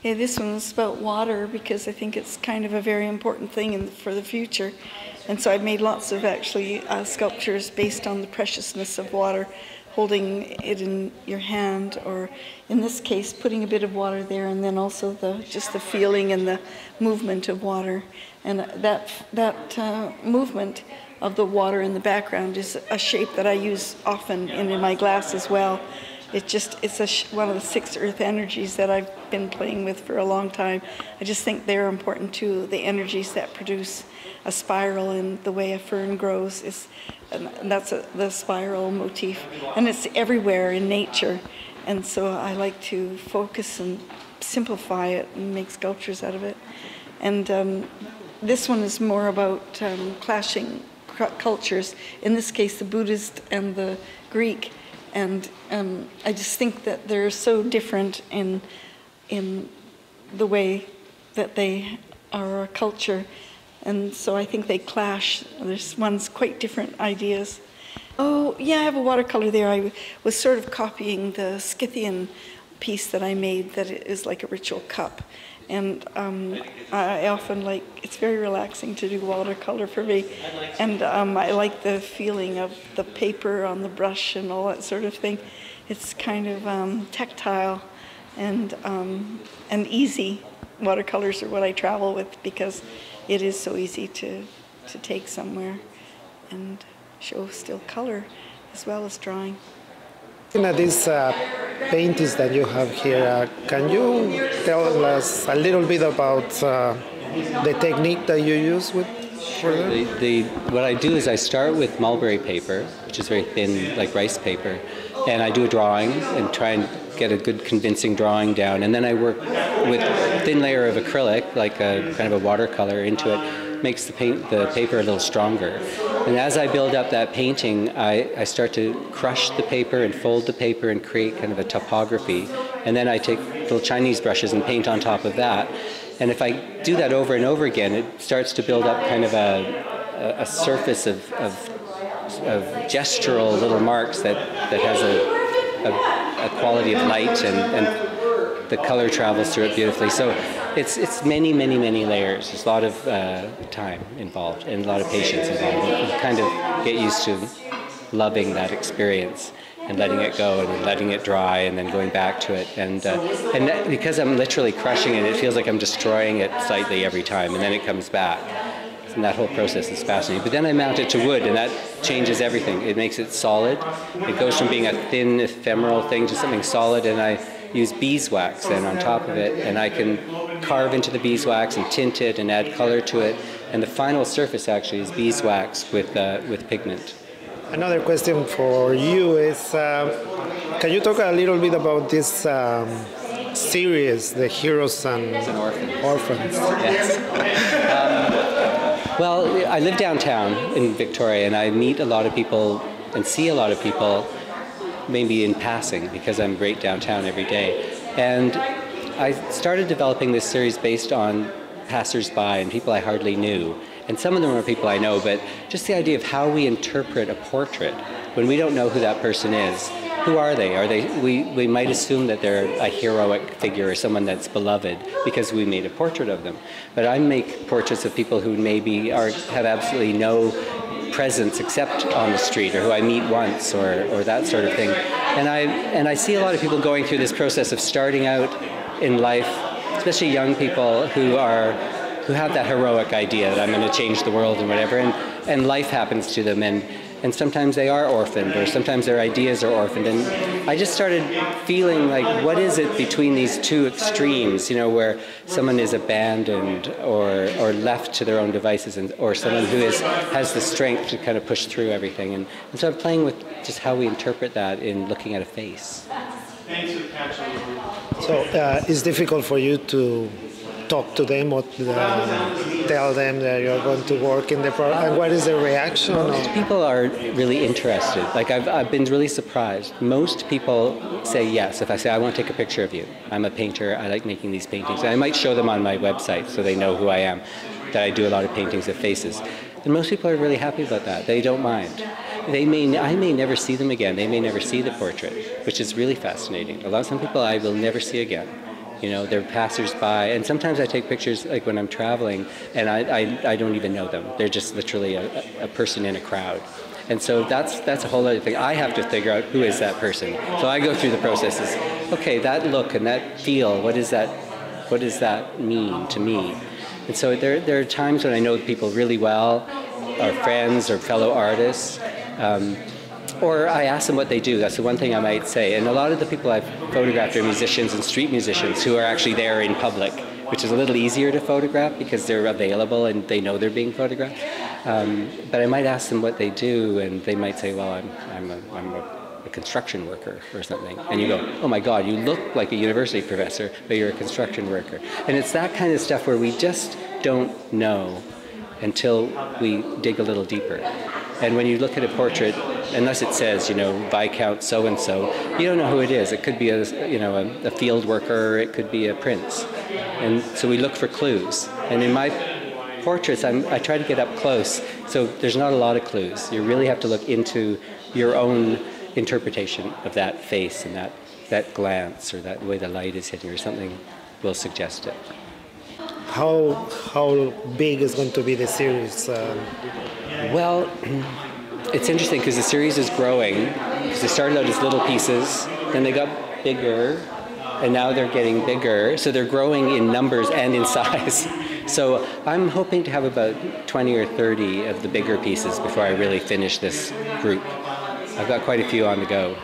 Okay, this one's about water because I think it's kind of a very important thing in, for the future. And so I've made lots of actually uh, sculptures based on the preciousness of water, holding it in your hand, or in this case, putting a bit of water there, and then also the just the feeling and the movement of water. And that that uh, movement of the water in the background is a shape that I use often in, in my glass as well. It just it's a one of the six earth energies that I've been playing with for a long time. I just think they're important too. The energies that produce a spiral in the way a fern grows is, and that's a, the spiral motif, and it's everywhere in nature. And so I like to focus and simplify it and make sculptures out of it. And um, this one is more about um, clashing cultures. In this case, the Buddhist and the Greek and um, I just think that they're so different in in the way that they are a culture, and so I think they clash. There's one's quite different ideas. Oh yeah, I have a watercolor there. I was sort of copying the Scythian piece that I made that is like a ritual cup, and um, I often like it's very relaxing to do watercolor for me, and um, I like the feeling of the paper on the brush and all that sort of thing. It's kind of um, tactile and um, and easy. Watercolors are what I travel with because it is so easy to to take somewhere and show still color as well as drawing. Looking at these uh, paintings that you have here, uh, can you tell us a little bit about uh, the technique that you use with for them? The, the, what I do is I start with mulberry paper, which is very thin, like rice paper, and I do a drawing and try and get a good convincing drawing down, and then I work with thin layer of acrylic, like a kind of a watercolor, into it makes the paint the paper a little stronger. And as I build up that painting, I, I start to crush the paper and fold the paper and create kind of a topography. And then I take little Chinese brushes and paint on top of that. And if I do that over and over again, it starts to build up kind of a, a, surface of, of, of, gestural little marks that, that has a, a, a quality of light and, and the color travels through it beautifully. So it's it's many many many layers. There's a lot of uh, time involved and a lot of patience involved. You kind of get used to loving that experience and letting it go and letting it dry and then going back to it and uh, and that, because I'm literally crushing it, it feels like I'm destroying it slightly every time and then it comes back. And that whole process is fascinating. But then I mount it to wood, and that changes everything. It makes it solid. It goes from being a thin, ephemeral thing to something solid, and I use beeswax then on top of it, and I can carve into the beeswax and tint it and add color to it. And the final surface actually is beeswax with, uh, with pigment. Another question for you is uh, can you talk a little bit about this um, series, The Heroes and, orphan. Orphans? Yes. Well, I live downtown in Victoria and I meet a lot of people and see a lot of people maybe in passing because I'm great downtown every day. And I started developing this series based on passersby and people I hardly knew. And some of them are people I know, but just the idea of how we interpret a portrait when we don't know who that person is. Who are they? Are they? We, we might assume that they're a heroic figure or someone that's beloved because we made a portrait of them. But I make portraits of people who maybe are have absolutely no presence except on the street or who I meet once or, or that sort of thing. And I, and I see a lot of people going through this process of starting out in life, especially young people who are who have that heroic idea that I'm going to change the world and whatever, and, and life happens to them, and, and sometimes they are orphaned, or sometimes their ideas are orphaned. And I just started feeling like, what is it between these two extremes, you know, where someone is abandoned or, or left to their own devices, and, or someone who is, has the strength to kind of push through everything. And, and so I'm playing with just how we interpret that in looking at a face. So uh, it's difficult for you to talk to them or uh, tell them that you're going to work in the program? And what is the reaction? Most people are really interested. Like I've, I've been really surprised. Most people say yes. If I say I want to take a picture of you, I'm a painter. I like making these paintings. And I might show them on my website so they know who I am. That I do a lot of paintings of faces. And most people are really happy about that. They don't mind they may I may never see them again. They may never see the portrait, which is really fascinating. A lot of some people I will never see again, You know, they're passersby, and sometimes I take pictures like when I'm traveling, and I, I, I don't even know them. They're just literally a, a person in a crowd. And so that's that's a whole other thing. I have to figure out who is that person. So I go through the processes. Okay, that look and that feel. What is that? What does that mean to me? And so there there are times when I know people really well, or friends or fellow artists. Um, or I ask them what they do. That's the one thing I might say. And a lot of the people I've photographed are musicians and street musicians who are actually there in public, which is a little easier to photograph because they're available and they know they're being photographed. Um, but I might ask them what they do, and they might say, "Well, I'm I'm a, I'm a, a construction worker or something." And you go, "Oh my God, you look like a university professor, but you're a construction worker." And it's that kind of stuff where we just don't know until we dig a little deeper. And when you look at a portrait, unless it says, you know, Viscount so and so, you don't know who it is. It could be a, you know, a, a field worker, it could be a prince. And so we look for clues. And in my portraits, I'm, I try to get up close, so there's not a lot of clues. You really have to look into your own interpretation of that face and that, that glance or that way the light is hitting or something will suggest it. How how big is going to be the series? Um, Well, it's interesting because the series is growing. Because they started out as little pieces, then they got bigger, and now they're getting bigger. So they're growing in numbers and in size. So I'm hoping to have about 20 or 30 of the bigger pieces before I really finish this group. I've got quite a few on the go.